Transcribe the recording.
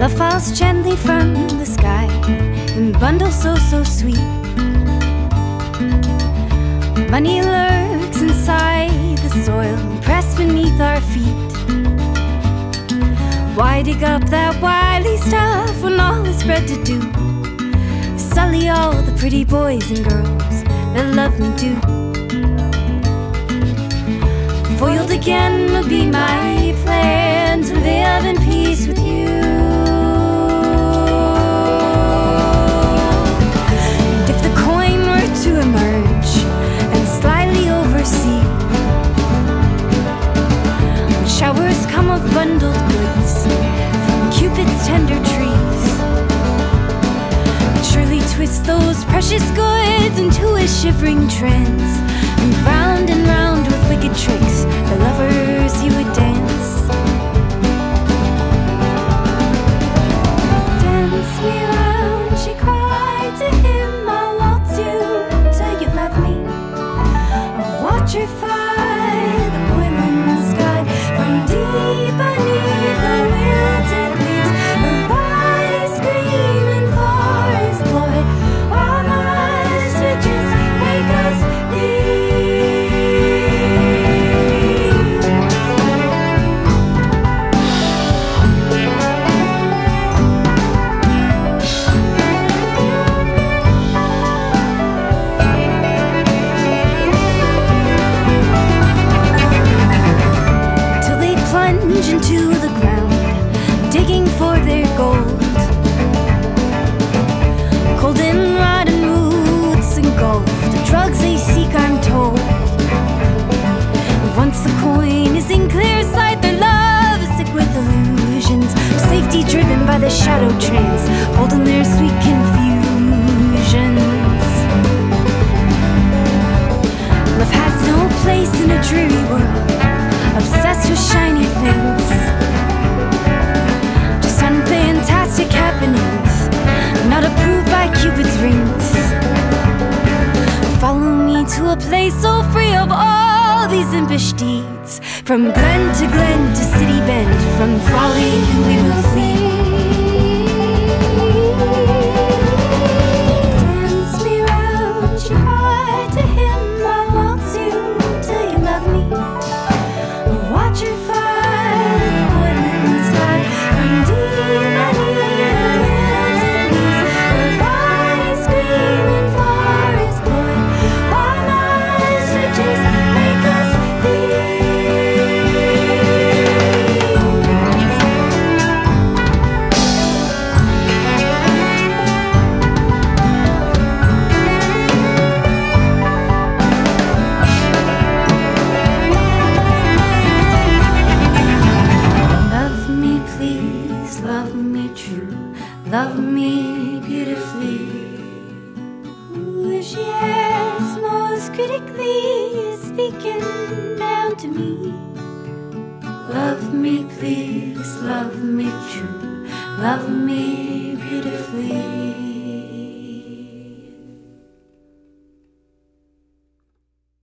Love falls gently from the sky in bundles so, so sweet. Money lurks inside the soil, pressed beneath our feet. Why dig up that wily stuff when all is spread to do? Sully all the pretty boys and girls that love me too. Foiled again will be my bundled from Cupid's tender trees, I'd surely twist those precious goods into a shivering trance, and round and round with wicked tricks, the lovers you would dance. Dance me round, she cried to him. I'll waltz you till you love me. I'll watch her by the shadow trains, holding their sweet confusions. Love has no place in a dreary world, obsessed with shiny things. Just unfantastic happenings, not approved by Cupid's rings. Follow me to a place so free of all these impish deeds. From glen to glen to city bend, from love me beautifully. Who she has most critically is speaking down to me. Love me, please, love me true, love me beautifully.